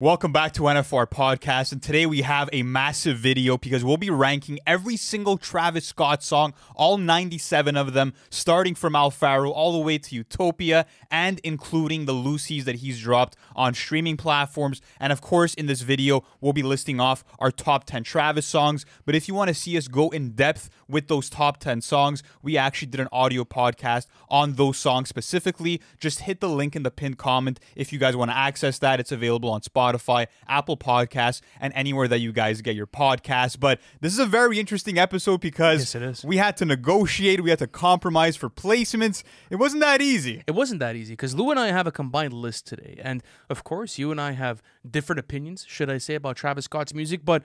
Welcome back to NFR Podcast, and today we have a massive video because we'll be ranking every single Travis Scott song, all 97 of them, starting from Owl Pharaoh all the way to Utopia, and including the loosies that he's dropped on streaming platforms. And of course, in this video, we'll be listing off our top 10 Travis songs. But if you want to see us go in depth with those top 10 songs, we actually did an audio podcast on those songs specifically. Just hit the link in the pinned comment if you guys want to access that. It's available on Spotify. Spotify, Apple Podcasts, and anywhere that you guys get your podcasts. But this is a very interesting episode because Yes, it is. we had to negotiate, we had to compromise for placements. It wasn't that easy. It wasn't that easy because Lou and I have a combined list today. And of course, you and I have different opinions, should I say, about Travis Scott's music. But,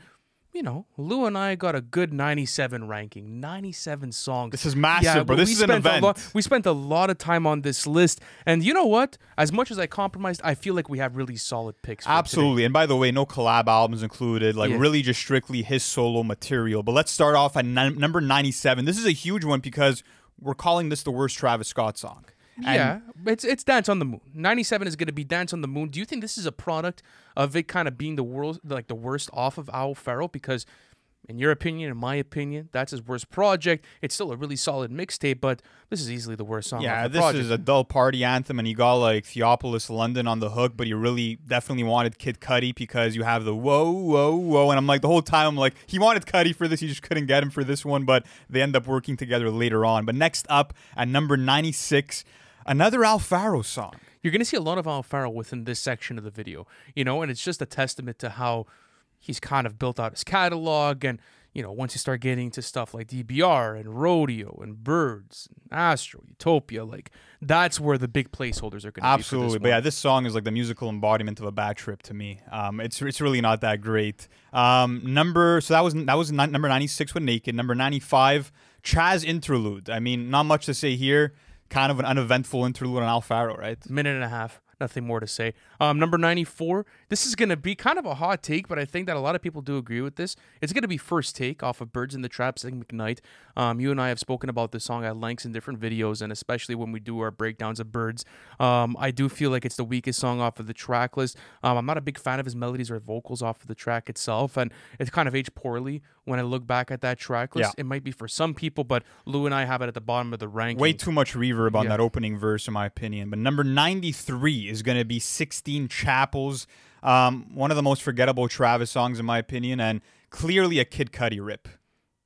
you know, Lou and I got a good 97 ranking, 97 songs. This is massive, bro. This is an event. lot- we spent a lot of time on this list. And you know what? As much as I compromised, I feel like we have really solid picks. for today. Absolutely. And by the way, no collab albums included, like Yeah. really just strictly his solo material. But let's start off at num- number 97. This is a huge one because we're calling this the worst Travis Scott song. Yeah, it's it's Dance on the Moon. Ninety seven is going to be Dance on the Moon. Do you think this is a product of it kind of being the world like the worst off of Owl Pharaoh? Because, in your opinion, in my opinion, that's his worst project. It's still a really solid mixtape, but this is easily the worst song. Yeah, the this project. is a dull party anthem, and you got like Theophilus London on the hook, but you really definitely wanted Kid Cudi because you have the whoa, whoa, whoa. And I'm like, the whole time, I'm like, he wanted Cudi for this, he just couldn't get him for this one, but they end up working together later on. But next up, at number 96, another Owl Pharaoh song. You're going to see a lot of Owl Pharaoh within this section of the video, you know, and it's just a testament to how he's kind of built out his catalog. And, you know, once you start getting to stuff like DBR and Rodeo and Birds and Astro, Utopia, like that's where the big placeholders are going to be. Absolutely, but yeah, this song is like the musical embodiment of a bad trip to me. Um, it's it's really not that great. Um, number so that was that was number ninety six with Naked. Number ninety five, Chaz interlude. I mean, not much to say here. Kind of an uneventful interlude on Owl Pharaoh, right? minute and a half. Nothing more to say. Um, number 94. This is going to be kind of a hot take, but I think that a lot of people do agree with this. It's going to be first take off of Birds in the Trap, Sing McKnight. Um, you and I have spoken about this song at lengths in different videos, and especially when we do our breakdowns of Birds. Um, I do feel like it's the weakest song off of the track list. Um, I'm not a big fan of his melodies or vocals off of the track itself, and it's kind of aged poorly when I look back at that track list. Yeah. It might be for some people, but Lou and I have it at the bottom of the rank. Way too much reverb on Yeah. that opening verse, in my opinion. But number 93 is going to be 16 Chapels. Um, one of the most forgettable Travis songs, in my opinion, and clearly a Kid Cudi rip,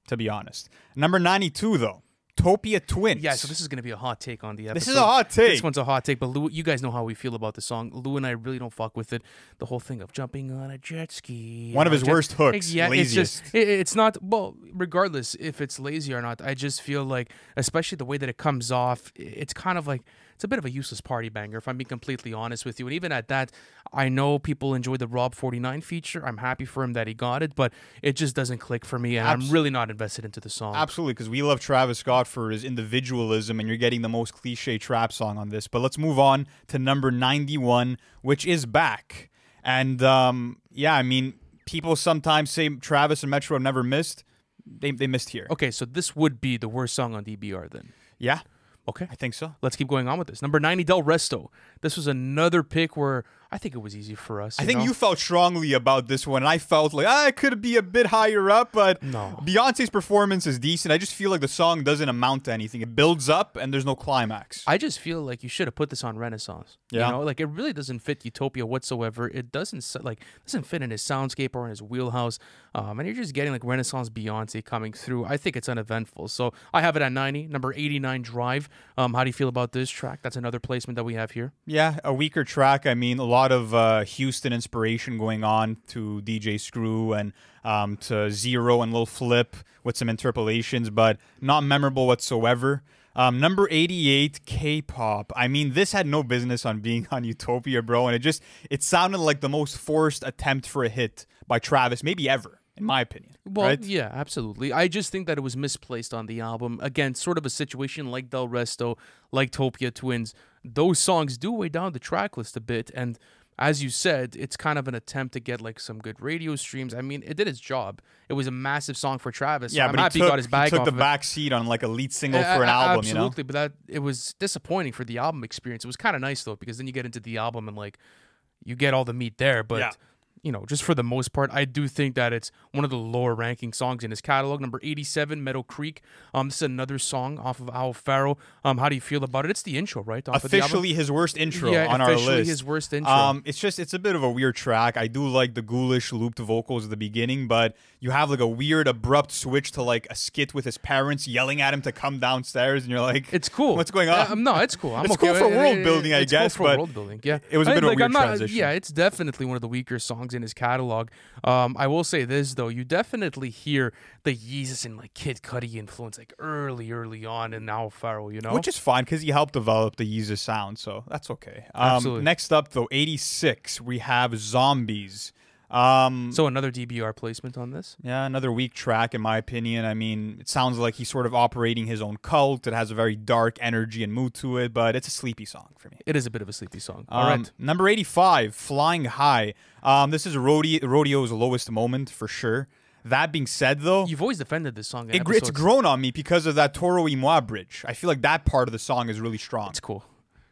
to be honest. Number 92, though, Topia Twins. Yeah, so this is going to be a hot take on the episode. This is a hot take. This one's a hot take, but Lou, you guys know how we feel about the song. Lou and I really don't fuck with it. The whole thing of jumping on a jet ski. One of his jet- worst hooks, Yeah, it's just it, it's not. Well, regardless if it's lazy or not, I just feel like, especially the way that it comes off, it's kind of like it's a bit of a useless party banger. If I'm being completely honest with you, and even at that, I know people enjoy the Rob 49 feature. I'm happy for him that he got it, but it just doesn't click for me, and Abs- I'm really not invested into the song. Absolutely, because we love Travis Scott for his individualism, and you're getting the most cliche trap song on this. But let's move on to number 91, which is back. And um, yeah, I mean, people sometimes say Travis and Metro never missed. They, they missed here. Okay, so this would be the worst song on DBR then. Yeah, Okay. I think so. Let's keep going on with this. Number 90, Del Resto. This was another pick where I think it was easy for us. I think know? you felt strongly about this one, I felt like ah, it could be a bit higher up, but No. Beyonce's performance is decent. I just feel like the song doesn't amount to anything. It builds up, and there's no climax. I just feel like you should have put this on Renaissance. Yeah. You know, like it really doesn't fit Utopia whatsoever. It doesn't like doesn't fit in his soundscape or in his wheelhouse. Um, and you're just getting like Renaissance Beyonce coming through. I think it's uneventful. So I have it at 90. Number 89, Drive. Um, how do you feel about this track? That's another placement that we have here. Yeah, a weaker track. I mean, a lot of uh, Houston inspiration going on to DJ Screw and um, Z-Ro and Lil Flip with some interpolations, but not memorable whatsoever. Um, number 88, K-pop. I mean, this had no business on being on Utopia, bro, and it just it sounded like the most forced attempt for a hit by Travis, maybe ever, in my opinion. Well, right? yeah, absolutely. I just think that it was misplaced on the album. Again, sort of a situation like Del Resto, like Topia Twins. Those songs do weigh down the track list a bit, and as you said, it's kind of an attempt to get like some good radio streams. I mean, it did its job. It was a massive song for Travis. so yeah, I'm but happy he took, got his bag he took the back seat on like a lead single A- for an a- album, you know? Absolutely, but that it was disappointing for the album experience. It was kind of nice though because then you get into the album and like you get all the meat there, but Yeah. You know, just for the most part, I do think that it's one of the lower ranking songs in his catalog. Number 87, Meadow Creek. Um, this is another song off of Owl Pharaoh. Um, how do you feel about it? It's the intro, right? Off of the. Officially his worst intro yeah, on our officially list. his worst intro. Um, it's just it's a bit of a weird track. I do like the ghoulish looped vocals at the beginning, but you have like a weird abrupt switch to like a skit with his parents yelling at him to come downstairs, and you're like, It's cool. What's going on? Uh, no, it's cool. I'm It's okay cool for world building, I it's cool guess, for but world building. Yeah, it was a bit of a weird not- transition. Yeah, it's definitely one of the weaker songs in his catalog. Um, I will say this though, you definitely hear the Yeezus and like Kid Cudi influence like early, early on in Owl Pharaoh. You know, which is fine because he helped develop the Yeezus sound, so that's okay. Um, Absolutely. Next up, though, 86, we have Zombies. Um, so another DBR placement on this. yeah, another weak track in my opinion. I mean, it sounds like he's sort of operating his own cult. It has a very dark energy and mood to it, but it's a sleepy song for me. It is a bit of a sleepy song. Um, All right. Number 85, Flying High. Um, this is Rodeo, Rodeo's lowest moment for sure. That being said, though, You've always defended this song. It, it's grown on me because of that Toro y Moi bridge. I feel like that part of the song is really strong. It's cool.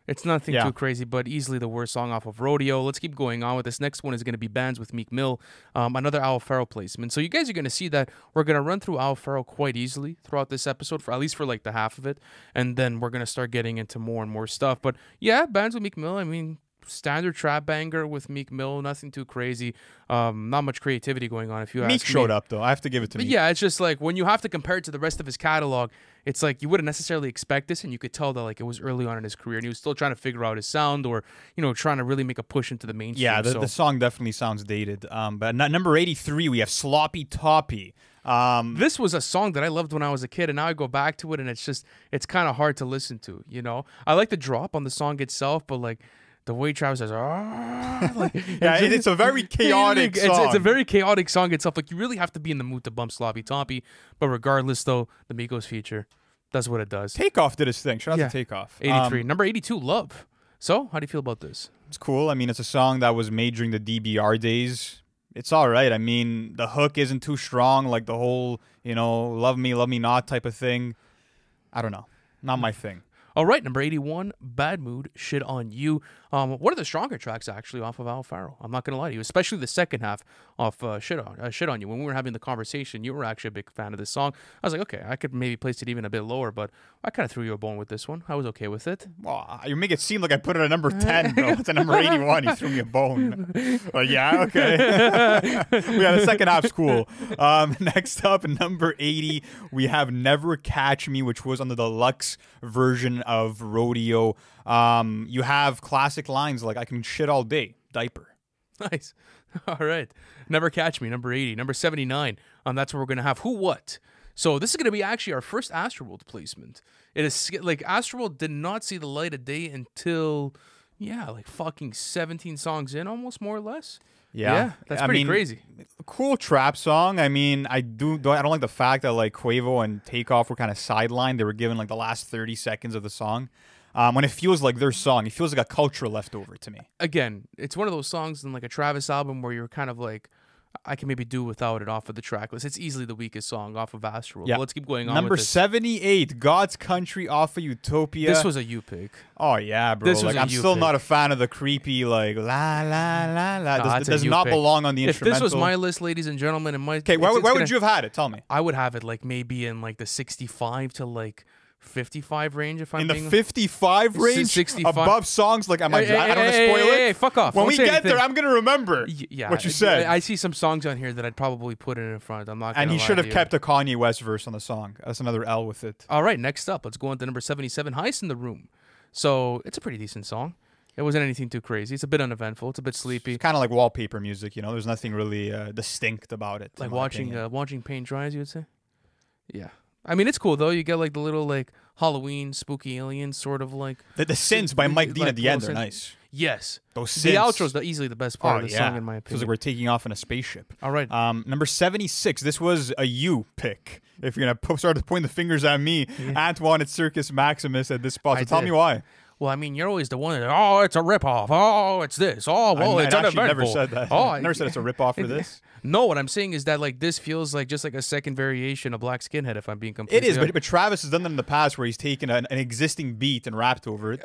It's nothing Yeah. too crazy, but easily the worst song off of Rodeo. Let's keep going on with this. Next one is going to be Bands with Meek Mill, um, another Owl Pharaoh placement. So you guys are going to see that we're going to run through Owl Pharaoh quite easily throughout this episode, for at least for like the half of it, and then we're going to start getting into more and more stuff. But yeah, Bands with Meek Mill. I mean, standard trap banger with Meek Mill, nothing too crazy. Um, not much creativity going on. If you Meek showed me. up though. I have to give it to But Meek. yeah, it's just like when you have to compare it to the rest of his catalog, it's like you wouldn't necessarily expect this, and you could tell that like it was early on in his career, and he was still trying to figure out his sound, or you know, trying to really make a push into the mainstream. Yeah, the, so. the song definitely sounds dated. Um, but n- number 83, we have Sloppy Toppy. Um, this was a song that I loved when I was a kid, and now I go back to it, and it's just it's kind of hard to listen to. You know, I like the drop on the song itself, but like the way Travis says, "Ah," like, yeah, it- it's a very chaotic it's, song. it's a very chaotic song itself. Like you really have to be in the mood to bump Sloppy Toppy. But regardless, though, the Migos feature does what it does. Takeoff did his thing. Shout out Yeah. to Takeoff. 83. Um, Number 82, Love. So, how do you feel about this? it's cool. I mean, it's a song that was made during the DBR days. It's all right. I mean, the hook isn't too strong, like the whole, you know, love me, love me not type of thing. I don't know. Not my thing. All right, number 81, Bad Mood, Shit on You. Um, one of the stronger tracks, actually, off of Owl Pharaoh. I'm not going to lie to you, especially the second half of uh, Shit, on, uh, Shit on You. When we were having the conversation, you were actually a big fan of this song. I was like, okay, I could maybe place it even a bit lower, but I kind of threw you a bone with this one. I was okay with it. Well, you make it seem like I put it at number 10, bro. It's at number 81. You threw me a bone. Well, yeah, okay. we got a second half school. Um, next up, number 80, we have Never Catch Me, which was on the deluxe version of Rodeo. Um, you have classic lines like, I can shit all day, diaper. Nice. All right. Never Catch Me, number 80. Number 79, um, that's where we're going to have Who What. So this is going to be actually our first Astroworld placement. It is like Astroworld did not see the light of day until, yeah, like fucking 17 songs in, almost more or less. Yeah, that's I pretty mean, crazy. Cool trap song. I mean, I do. I don't like the fact that like Quavo and Takeoff were kind of sidelined. They were given like the last thirty seconds of the song. Um, when it feels like their song, it feels like a culture left over to me. Again, it's one of those songs in like a Travis album where you're kind of like, I can maybe do without it off of the track list. It's easily the weakest song off of Astroworld. Yeah. Let's keep going on Number with this. seventy-eight, God's Country off of Utopia. This was a you pick. oh yeah, bro. this was like a I'm still pick. not a fan of the creepy like la la la la. It's a does not pick. belong on the If instrumental. this was my list, ladies and gentlemen, it might. okay, where, where gonna- would you have had it? Tell me. I would have it like maybe in like the 65 to like 55 range if I'm In the being 55 range, 65. above songs like, am I, Hey, I don't want to hey, spoil hey, it. hey, fuck off. when Don't we get there. I'm gonna remember Y- yeah, what you said. I, see some songs on here that I'd probably put it in front. I'm not. and he should have kept a Kanye West verse on the song. That's another L with it. All right, next up, let's go on to number 77, Heist in the Room. So it's a pretty decent song. It wasn't anything too crazy. It's a bit uneventful. It's a bit sleepy. It's kind of like wallpaper music, you know. There's nothing really uh, distinct about it. Like watching uh, watching paint dry, as you would say. Yeah. I mean, it's cool though. You get like the little like Halloween spooky alien sort of like. the, the sins by Mike Dean like at the end are nice. Yes. Those The synths. outro's the, easily the best part oh, of the yeah. song in my Feels opinion. like we're taking off in a spaceship. All right. Um, number 76. This was a you pick. If you're going to start to point the fingers at me, Antoine at Circus Maximus at this spot. So I tell did. me why. Well, I mean, you're always the one that, oh, it's a ripoff. Oh, it's this. Oh, well, I, it's I never said that. Oh, I never said it's a ripoff for this. No, what I'm saying is that like this feels like just like a second variation of Black Skinhead. If I'm being completely It is, but, but Travis has done that in the past where he's taken an, an existing beat and rapped over it.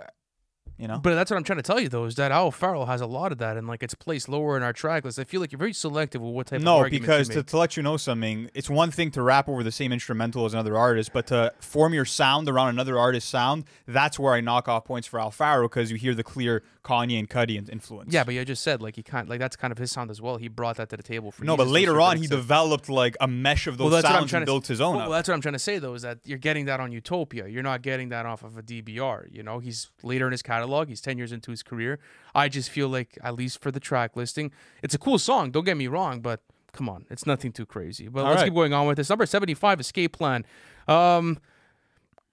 You know. But that's what I'm trying to tell you though is that Owl Pharaoh has a lot of that, and like it's placed lower in our track list. I feel like you're very selective with what type of No, arguments because to, to let you know something, it's one thing to rap over the same instrumental as another artist, but to form your sound around another artist's sound, that's where I knock off points for Al Alfaro because you hear the clear Kanye and Cudi influence. yeah, but you just said like he kind like that's kind of his sound as well. He brought that to the table for no, but later on he developed like a mesh of those Well, that's what I'm sounds and to built his own. Well, up. that's what I'm trying to say though is that you're getting that on Utopia. You're not getting that off of a DBR. You know, he's later in his catalog. He's ten years into his career. I just feel like at least for the track listing, it's a cool song. Don't get me wrong, but come on, it's nothing too crazy. But All let's right. keep going on with this. Number seventy-five, Escape Plan. Um,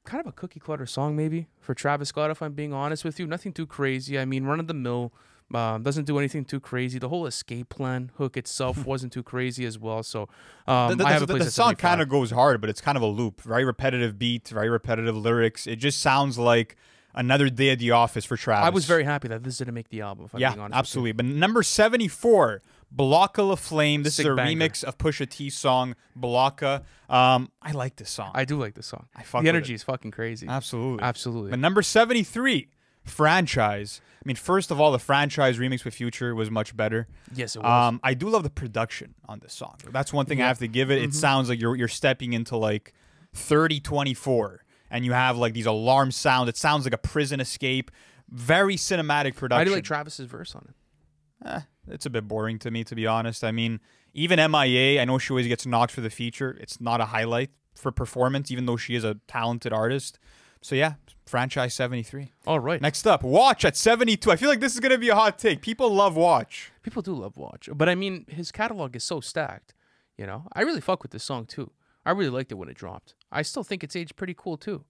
kind of a cookie clutter song maybe for Travis Scott. If I'm being honest with you, nothing too crazy. I mean, run of the mill. Um, doesn't do anything too crazy. The whole escape plan hook itself wasn't too crazy as well. So um, the, the- I have the- a place the song kind of goes hard, but it's kind of a loop. Very repetitive beat, very repetitive lyrics. It just sounds like another day at the office for Travis. I was very happy that this didn't make the album. If I'm yeah, absolutely. But number seventy-four, Blocka La Flame. This Sick is a banger. remix of Pusha T's song Blocka. Um, I like this song. I do like this song. I fuck the energy is fucking crazy. absolutely. Absolutely. But number seventy-three, Franchise. I mean, first of all, the franchise remix with Future was much better. yes, it was. Um, I do love the production on this song. That's one thing I Yeah. Mm-hmm. have to give it. It sounds like you're you're stepping into like 3024 and you have like these alarm sounds. It sounds like a prison escape. Very cinematic I production. do like Travis's verse on it. Eh, it's a bit boring to me to be honest. I mean, even MIA, I know she always gets knocked for the feature. It's not a highlight for performance even though she is a talented artist. So yeah, franchise 73. All right. Next up, Watch at 72. I feel like this is going to be a hot take. People love Watch. People do love Watch, but I mean, his catalog is so stacked. You know, I really fuck with this song too. I really liked it when it dropped. I still think it's aged pretty cool too.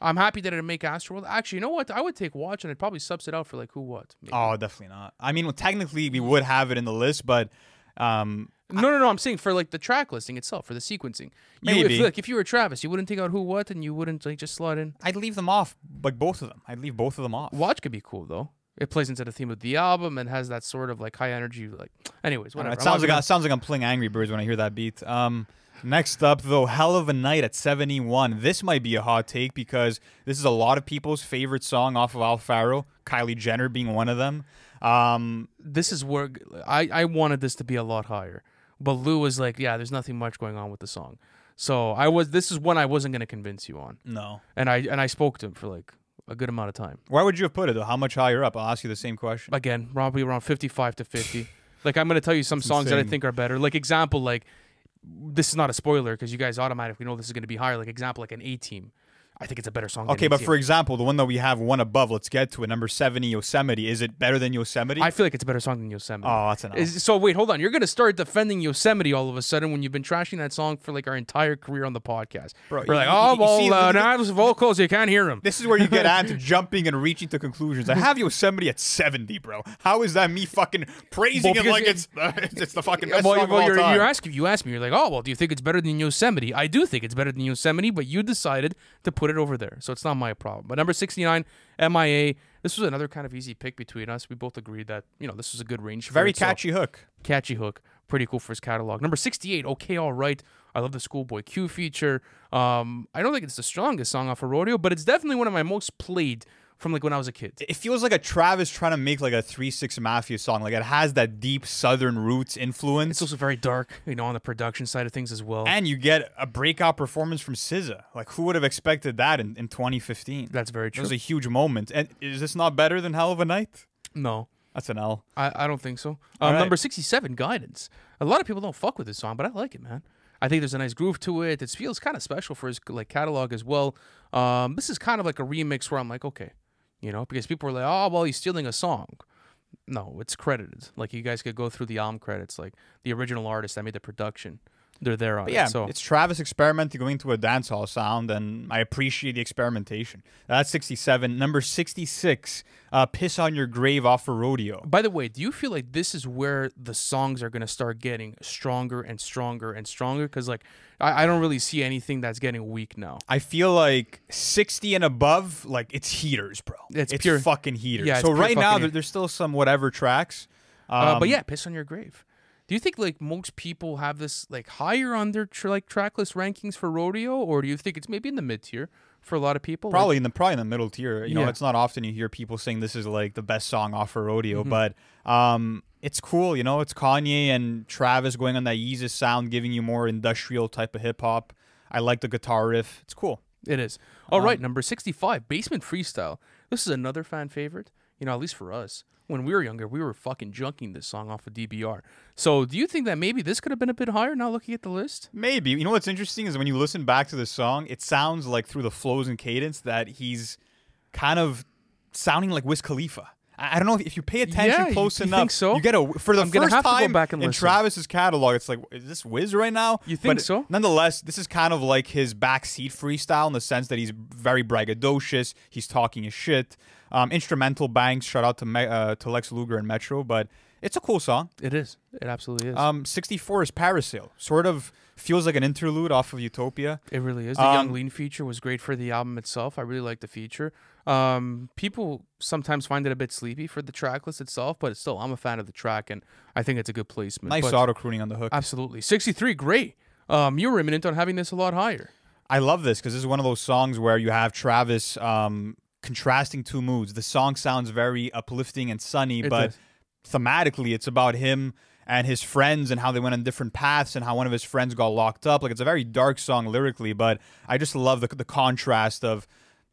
I'm happy that it didn't make Astroworld. Actually, you know what? I would take Watch and I'd probably subs it out for like who what. maybe. Oh, definitely not. I mean, well, technically we would have it in the list, but um, No, no, no. I'm saying for like the track listing itself, for the sequencing. You, Maybe. If, like if you were Travis, you wouldn't take out who what, and you wouldn't like just slot in. I'd leave them off, like both of them. I'd leave both of them off. Watch could be cool though. It plays into the theme of the album and has that sort of like high energy. Like, anyways, don't know, whatever. It sounds like it sounds like I'm playing Angry Birds when I hear that beat. Um, next up though, Hell of a Night at 71. This might be a hot take because this is a lot of people's favorite song off of Owl Pharaoh. Kylie Jenner being one of them. Um, this is where I, I wanted this to be a lot higher. But Lou was like, yeah, there's nothing much going on with the song. So I was this is one I wasn't gonna convince you on. no. And I and I spoke to him for like a good amount of time. Where would you have put it though? How much higher up? I'll ask you the same question. Again, probably around fifty five to fifty. like I'm gonna tell you some songs that I think are better. Like example, like this is not a spoiler because you guys automatically know this is gonna be higher. Like example, like an A team. I think it's a better song. than Okay, but for example, the one that we have one above, let's get to it. Number 70, Yosemite. Is it better than Yosemite? I feel like it's a better song than Yosemite. oh, that's enough. Is, so wait, hold on. You're gonna start defending Yosemite all of a sudden when you've been trashing that song for like our entire career on the podcast. Bro, We're like, oh you- you well, see, uh, the- now those vocals you can't hear them. This is where you get into jumping and reaching to conclusions. I have Yosemite at 70, bro. How is that me fucking praising Well, it like because it's it's the fucking best well, song well, of all you're, time? you're asking, you asked me, you're like, oh well, do you think it's better than Yosemite? I do think it's better than Yosemite, but you decided to put it over there, so it's not my problem. But number 69, MIA. This was another kind of easy pick between us. We both agreed that you know this was a good range. Very it, so- catchy hook. catchy hook. Pretty cool for his catalog. Number 68, Okay All Right. I love the Schoolboy Q feature. Um, I don't think it's the strongest song off of Rodeo, but it's definitely one of my most played from like when I was a kid. It feels like a Travis trying to make like a 3 6 Mafia song. Like it has that deep southern roots influence. It's also very dark, you know, on the production side of things as well. and you get a breakout performance from SZA. Like who would have expected that in, in 2015? That's very true. It was a huge moment. And is this not better than Hell of a Night? no, That's an L. I, I don't think so. Um, right. Number 67, Guidance. A lot of people don't fuck with this song, but I like it, man. I think there's a nice groove to it. It feels kind of special for his like catalog as well. Um, this is kind of like a remix where I'm like, okay, you know, because people are like, oh, well, he's stealing a song. No, it's credited. Like you guys could go through the album credits, like the original artist that made the production. They're there on But yeah, it. So it's Travis experimenting going to a dancehall sound, and I appreciate the experimentation. That's 67. Number 66, uh, Piss on Your Grave off a Rodeo. By the way, do you feel like this is where the songs are gonna start getting stronger and stronger and stronger? Because like I, I don't really see anything that's getting weak now. I feel like 60 and above, like it's heaters, bro. It's pure- fucking heaters. Yeah, so right now, there, there's still some whatever tracks. Uh, but Um, yeah, piss on your grave. Do you think like most people have this like higher on their tr- like track list rankings for rodeo, or do you think it's maybe in the mid tier for a lot of people. Like, Probably in the probably in the middle tier. You know, it's not often you hear people saying this is like the best song off a rodeo, Mhm. but um, it's cool. You know, it's Kanye and Travis going on that Yeezus sound, giving you more industrial type of hip hop. I like the guitar riff. It's cool. It is. All right, Um, number 65, Basement Freestyle. This is another fan favorite, you know, at least for us. When we were younger, we were fucking junking this song off of DBR. So do you think that maybe this could have been a bit higher now looking at the list? Maybe. You know what's interesting is when you listen back to the song, it sounds like through the flows and cadence that he's kind of sounding like Wiz Khalifa. I don't know if, you pay attention Yeah, close you enough. think so? You get a for the I'm first have to go time back and in listen. Travis's catalog. It's like, is this Wiz right now? You think But so? Nonetheless, this is kind of like his backseat freestyle in the sense that he's very braggadocious. He's talking his shit. Um, instrumental bangs. Shout out to Me- uh, to Lex Luger and Metro, but it's a cool song. It is. It absolutely is. Um, 64 is Parasail. Sort of feels like an interlude off of Utopia. it really is. The Yung um, Lean feature was great for the album itself. I really like the feature. Um, people sometimes find it a bit sleepy for the track list itself, but still, I'm a fan of the track, and I think it's a good placement. Nice auto crooning on the hook. Absolutely. 63, great. Um, you were imminent on having this a lot higher. I love this because this is one of those songs where you have Travis um, contrasting two moods. The song sounds very uplifting and sunny, It but does. Thematically, it's about him and his friends and how they went on different paths and how one of his friends got locked up. Like it's a very dark song lyrically, but I just love the the contrast of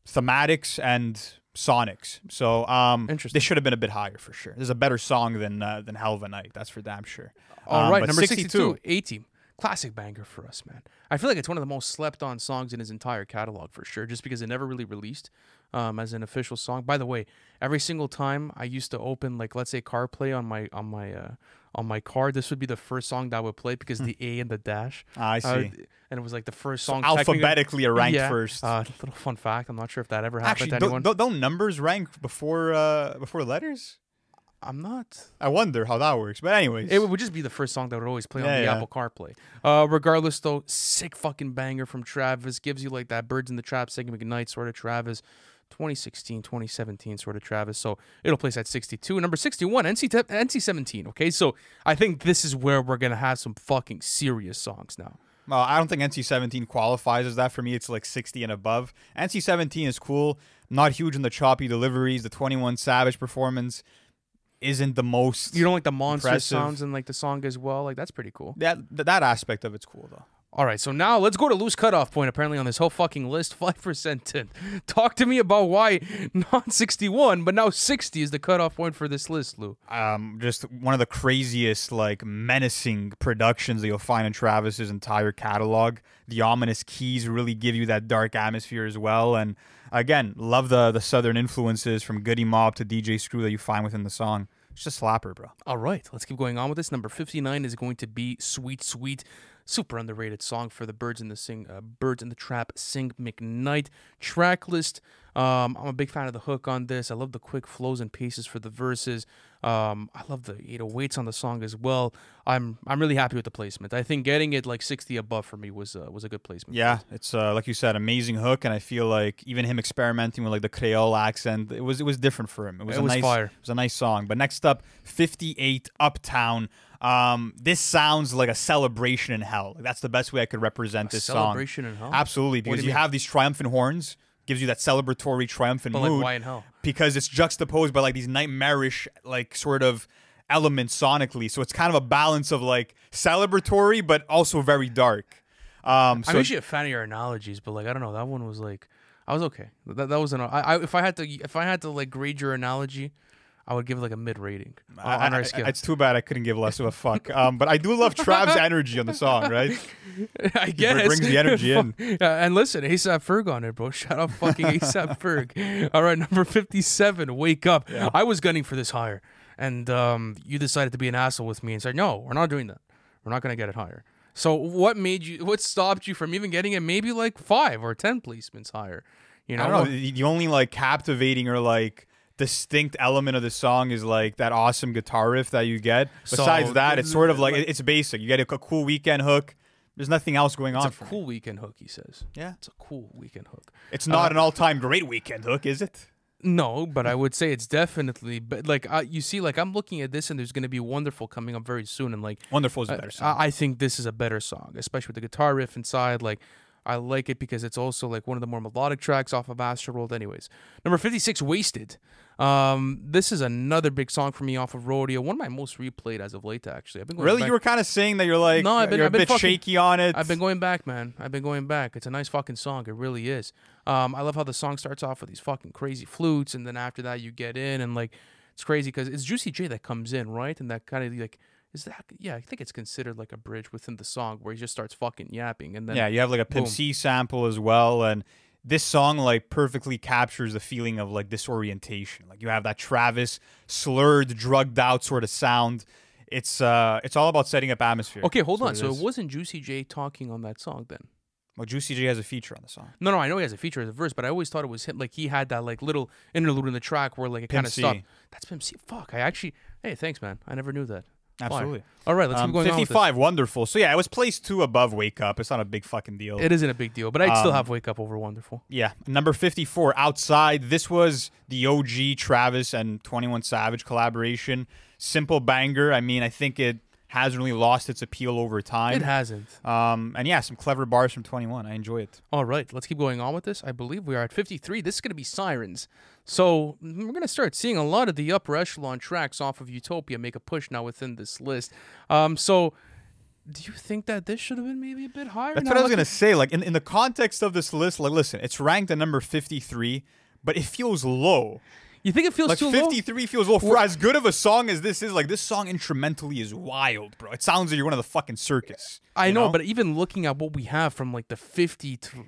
thematics and sonics. So um, Interesting. This should have been a bit higher for sure. This is a better song than uh, than Hell of a Night. That's for damn sure. All Um, right, number 62, A Team. Classic banger for us, man. I feel like it's one of the most slept on songs in his entire catalog for sure, just because it never really released um, as an official song. By the way, every single time I used to open, like, let's say CarPlay on my on my uh, on my car, this would be the first song that I would play because the A and the dash. Ah, I see. uh, and it was like the first song. technically- alphabetically ranked Yeah. first. Uh, little fun fact. I'm not sure if that ever happened Actually, to don't, anyone. don't, don't numbers rank before uh, before letters? I'm not. I wonder how that works. But anyways, It would just be the first song that would always play on the yeah. Apple CarPlay. Uh, regardless, though, sick fucking banger from Travis. Gives you like that Birds in the Trap, Sing McKnight sort of Travis. 2016, 2017 sort of Travis. So it'll place at 62. Number 61, NC, te- NC 17. Okay, so I think this is where we're going to have some fucking serious songs now. well, I don't think NC-17 qualifies as that for me. It's like 60 and above. NC-17 is cool. Not huge in the choppy deliveries. The 21 Savage performance isn't the most. You don't like the monster Impressive. sounds in like the song as well? Like that's pretty cool. that that aspect of it's cool though. All right, so now let's go to Lou's cutoff point. Apparently, on this whole fucking list, five percent. Talk to me about why not sixty-one, but now sixty is the cutoff point for this list, Lou. um, just one of the craziest, like menacing productions that you'll find in Travis's entire catalog. The ominous keys really give you that dark atmosphere as well. And again, love the the southern influences from Goodie Mob to DJ Screw that you find within the song. It's just a slapper, bro. All right, let's keep going on with this. Number fifty-nine is going to be "Sweet Sweet." Super underrated song for the Birds in the Sing, uh, Birds in the Trap, Sing McKnight track list. Um, I'm a big fan of the hook on this. I love the quick flows and paces for the verses. Um, I love the 808s on the song as well. I'm I'm really happy with the placement. I think getting it like 60 above for me was uh, was a good placement. Yeah, it's uh, like you said, amazing hook, and I feel like even him experimenting with like the Creole accent, it was it was different for him. It was It a was nice, fire. It was a nice song. But next up, 58 Uptown. Um, this sounds like a celebration in hell. That's the best way I could represent A this song. celebration in hell. Absolutely, because you you, have these triumphant horns, gives you that celebratory, triumphant But like mood. why in hell? because it's juxtaposed by like these nightmarish, like sort of elements sonically. So it's kind of a balance of like celebratory, but also very dark. Um, so I'm usually a fan of your analogies, but like I don't know, that one was like I was okay. That, that was an I, I if I had to if I had to like grade your analogy, I would give like a mid rating on, I- on our scale. It's too bad I couldn't give less of a fuck. Um, but I do love Trav's energy on the song, right? I guess it brings the energy in. Yeah, and listen, ASAP Ferg on it, bro. Shout out fucking ASAP Ferg. All right, number fifty-seven. Wake up. Yeah. I was gunning for this higher, and um, you decided to be an asshole with me and said, "No, we're not doing that. We're not gonna get it higher." So, what made you? What stopped you from even getting it? Maybe like five or ten placements higher. You know, I don't know. The only like captivating or like distinct element of the song is like that awesome guitar riff that you get. So, Besides that, it's sort of like it's basic. You get a, a cool Weeknd hook. There's nothing else going It's on. a for me. cool Weeknd hook, he says. Yeah, It's a cool Weeknd hook. it's not Uh, an all-time great Weeknd hook, is it? No, but I would say it's definitely. But like, uh, you see, like I'm looking at this, and there's gonna be wonderful coming up very soon, and like, Wonderful is a better song. I, I think this is a better song, especially with the guitar riff inside. Like, I like it because it's also like one of the more melodic tracks off of Astroworld. Anyways, number 56, Wasted. Um, this is another big song for me off of Rodeo. One of my most replayed as of late, actually. I've been going Really, back- you were kind of saying that you're like No, I've been- you're I've a been bit fucking- shaky on it. I've been going back, man. I've been going back. It's a nice fucking song. It really is. Um, I love how the song starts off with these fucking crazy flutes, and then after that you get in, and like it's crazy because it's Juicy J that comes in, right? And that kind of like is that yeah, I think it's considered like a bridge within the song where he just starts fucking yapping, and then yeah, you have like a Pimp. C sample as well, and this song like perfectly captures the feeling of like disorientation. Like you have that Travis slurred, drugged out sort of sound. It's uh, it's all about setting up atmosphere. Okay, hold That's on. what So is. it wasn't Juicy J talking on that song then? well, Juicy J has a feature on the song. No, no, I know he has a feature as a verse, but I always thought it was him. Like he had that like little interlude in the track where like it kind of C. stopped. That's Pimp C. Fuck, I actually. Hey, thanks, man. I never knew that. Absolutely. All right, let's Um, keep going on with this. 55, wonderful. So yeah, it was placed two above Wake Up. It's not a big fucking deal. It isn't a big deal, but I'd still Um, have Wake Up over Wonderful. Yeah, number 54, Outside. This was the OG Travis and 21 Savage collaboration. Simple banger. I mean, I think it hasn't really lost its appeal over time. It hasn't. Um, and yeah, some clever bars from 21. I enjoy it. All right, let's keep going on with this. I believe we are at 53. This is going to be Sirens. So mm, we're going to start seeing a lot of the upper echelon tracks off of Utopia make a push now within this list. Um, so do you think that this should have been maybe a bit higher? That's Now what I was to say. Like, in, in the context of this list, like, listen, it's ranked at number 53, but it feels low. You think it feels Like, too low? 53 feels low. For as good of a song as this is, like, this song instrumentally is wild, bro. It sounds like you're one of the fucking circus. I you know, but even looking at what we have from like the 50 to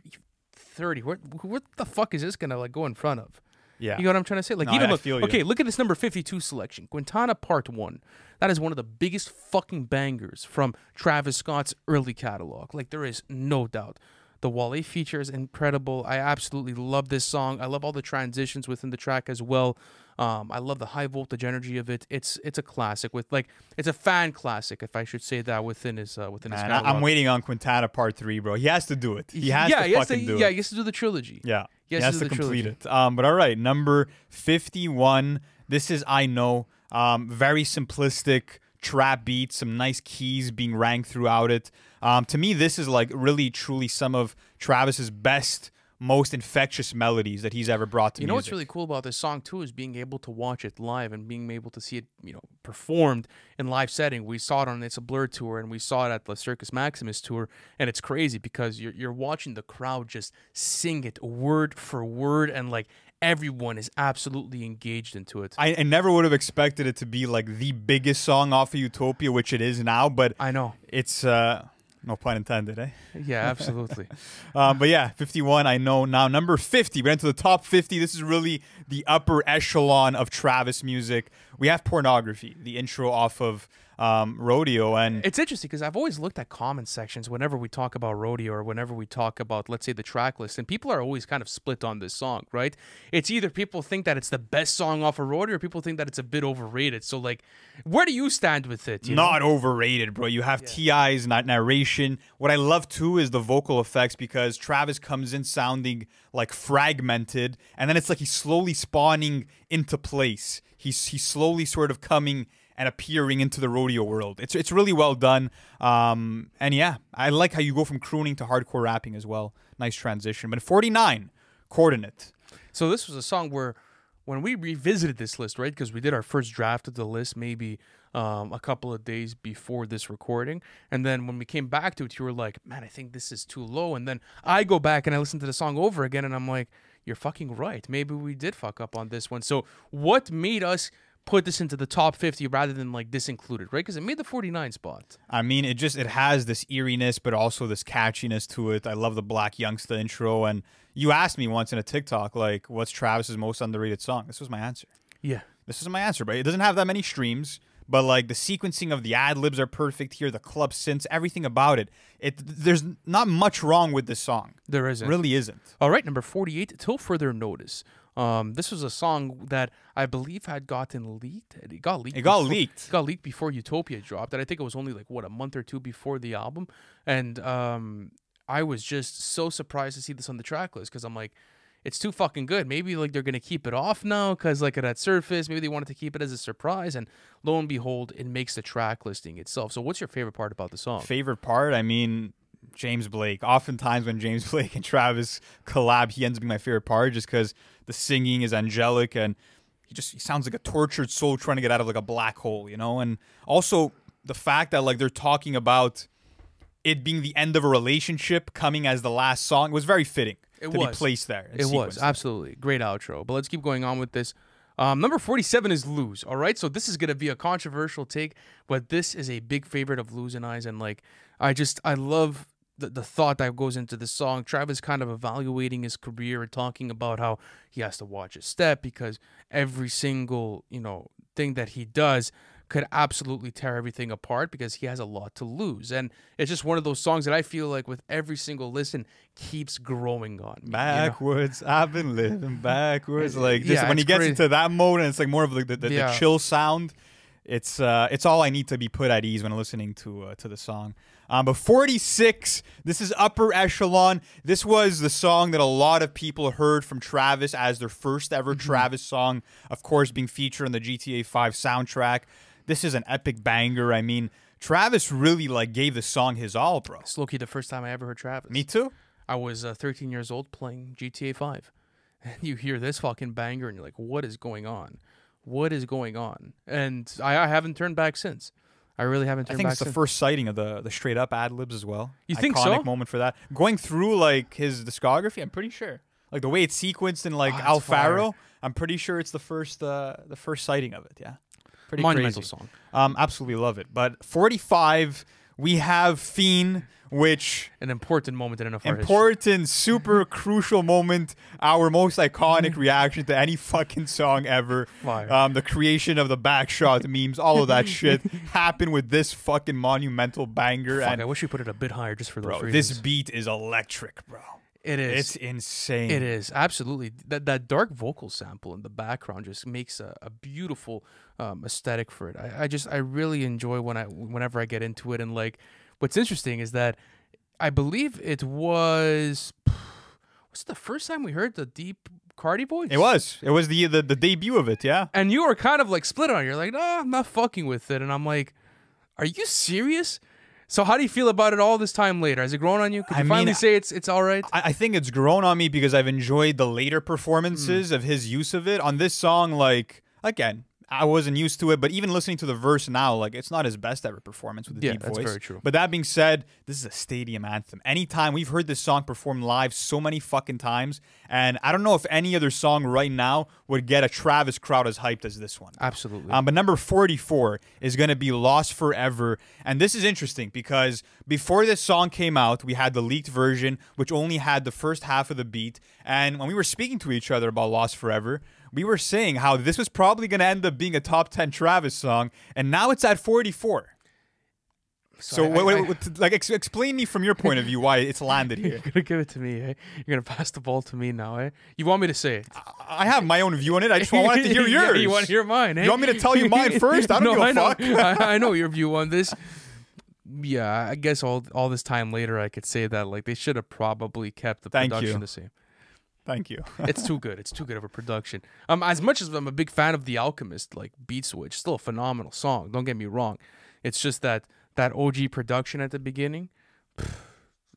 30, what what the fuck is this going to like go in front of? yeah. You know what I'm trying to say? Like No, even I- I look, feel you. okay, look at this number 52 selection, Quintana Part 1. That is one of the biggest fucking bangers from Travis Scott's early catalog. Like there is no doubt. The Wale feature is incredible. I absolutely love this song. I love all the transitions within the track as well. Um, I love the high voltage energy of it. It's it's a classic with like it's a fan classic if I should say that within his uh, within his Man, I- catalog. I'm waiting on Quintana Part 3, bro. He has to do it. He has yeah, to he has fucking to, do yeah, it. he has to do the trilogy. Yeah. He He has has to to complete trilogy. it. Um, but all right, number 51. This is I Know. Um, very simplistic trap beats, some nice keys being rang throughout it. Um, to me, this is like really, truly some of Travis's best, most infectious melodies that he's ever brought to You know what's really cool about this song too is being able to watch it live and being able to see it, you know, performed in live setting. We saw it on It's a Blur tour and we saw it at the Circus Maximus tour, and it's crazy because you're you're watching the crowd just sing it word for word, and like everyone is absolutely engaged into it. I, I never would have expected it to be like the biggest song off of Utopia, which it is now, but I know. it's uh, no pun intended, eh? Yeah, absolutely. Um, but yeah, 51, I know now. Number 50, We're into the top 50. This is really the upper echelon of Travis music. We have pornography, the intro off of um, Rodeo. And It's interesting because I've always looked at comment sections whenever we talk about rodeo or whenever we talk about, let's say, the track list, and people are always kind of split on this song, right? It's either people think that it's the best song off of rodeo, or people think that it's a bit overrated. So, like, where do you stand with it? you know? not overrated, bro. You have T.I.'s na- narration. What I love too is the vocal effects because Travis comes in sounding like fragmented, and then it's like he's slowly spawning into place. He's he's slowly sort of coming and appearing into the rodeo world. It's it's really well done. Um, and yeah, I like how you go from crooning to hardcore rapping as well. Nice transition. But 49, coordinate. So this was a song where when we revisited this list, right? Because we did our first draft of the list maybe um, a couple of days before this recording, and then when we came back to it, you were like, "Man, I think this is too low." And then I go back and I listen to the song over again, and I'm like, "You're fucking right. Maybe we did fuck up on this one." So what made us put this into the top 50 rather than like this included, right? Because it made the 49 spot. I mean, it just it has this eeriness, but also this catchiness to it. I love the Blac Youngsta intro, and you asked me once in a TikTok, like, "What's Travis's most underrated song?" This was my answer. Yeah. This is my answer, but it doesn't have that many streams. But like the sequencing of the ad libs are perfect here. The club synths, everything about it. It there's not much wrong with this song. There isn't. Really isn't. All right, number 48, Till Further Notice. Um, this was a song that I believe had gotten leaked. It got leaked. It got before- leaked. It got leaked before Utopia dropped, and I think it was only like what a month or two before the album. And um, I was just so surprised to see this on the track list because I'm like, it's too fucking good. Maybe like they're gonna keep it off now because like it had surface. Maybe they wanted to keep it as a surprise, and lo and behold, it makes the track listing itself. So, what's your favorite part about the song? Favorite part? I mean, James Blake. Oftentimes when James Blake and Travis collab, he ends up being my favorite part just because the singing is angelic and he just he sounds like a tortured soul trying to get out of like a black hole, you know? And also the fact that like they're talking about it being the end of a relationship coming as the last song was very fitting It to was. be placed there. It was sequenced. absolutely great outro. But let's keep going on with this. Um, number forty-seven is "Lose." All right, so this is gonna be a controversial take, but this is a big favorite of Lose and I's, and like I just I love the the thought that goes into the song. Travis kind of evaluating his career and talking about how he has to watch his step because every single you know thing that he does could absolutely tear everything apart because he has a lot to lose. And it's just one of those songs that I feel like with every single listen keeps growing on me. you know? Backwards, I've been living backwards. Like just Yeah, when he gets crazy. into that mode and it's like more of like the, the, the Yeah. chill sound. It's uh, it's all I need to be put at ease when listening to uh, to the song. Um, but 46, this is upper echelon. This was the song that a lot of people heard from Travis as their first ever Mm-hmm. Travis song. Of course, being featured on the GTA 5 soundtrack. This is an epic banger. I mean, Travis really like gave the song his all, bro. It's low-key the first time I ever heard Travis. Me too. I was uh, 13 years old playing GTA 5. And you hear this fucking banger and you're like, what is going on? What is going on? And I, I haven't turned back since. I really haven't turned. I think back it's the since. first sighting of the the straight up ad libs as well. You think Iconic so? moment for that. Going through like his discography, I'm pretty sure. Like the way it's sequenced in like Oh, Al I'm pretty sure it's the first uh the first sighting of it. Yeah, pretty Monumental crazy. song. Um, absolutely love it. But 45, we have Fiend, which An important moment in history. important, super crucial moment. Our most iconic reaction to any fucking song ever. Um, the creation of the backshot memes, all of that shit happened with this fucking monumental banger. Fuck, and I wish we put it a bit higher just for those bro, reasons. this beat is electric, bro. It is. It's insane. It is absolutely that that dark vocal sample in the background just makes a, a beautiful um, aesthetic for it. I, I just I really enjoy when I whenever I get into it and like what's interesting is that I believe it was was it the first time we heard the deep Cardi voice. It was. It was the, the the debut of it. Yeah. and you were kind of like split on it. You're like, no, I'm not fucking with it, and I'm like, are you serious? So how do you feel about it all this time later? Has it grown on you? Could I you finally mean, say it's it's all right? I, I think it's grown on me because I've enjoyed the later performances Hmm. of his use of it on this song. Like again, I wasn't used to it, but even listening to the verse now, like it's not his best ever performance with the Yeah, deep that's voice. very true. But that being said, this is a stadium anthem. Anytime we've heard this song performed live so many fucking times, and I don't know if any other song right now would get a Travis crowd as hyped as this one. Absolutely. Um, but number 44 is going to be Lost Forever. And this is interesting because before this song came out, we had the leaked version, which only had the first half of the beat. And when we were speaking to each other about Lost Forever, we were saying how this was probably going to end up being a top 10 Travis song. And now it's at 44. So, I- wait, I- I- like, ex- explain me from your point of view why it's landed here. You're gonna give it to me, eh? You're gonna pass the ball to me now, eh? You want me to say it? I have my own view on it. I just wanted to hear Yeah, yours. you want to hear mine, eh? You want me to tell you mine first? I don't no, give a I know. fuck. I, I know your view on this. Yeah, I guess all all this time later, I could say that like they should have probably kept the Thank production you. the same. Thank you. It's too good. It's too good of a production. Um, as much as I'm a big fan of The Alchemist, like Beat Switch, still a phenomenal song. Don't get me wrong. It's just that that OG production at the beginning,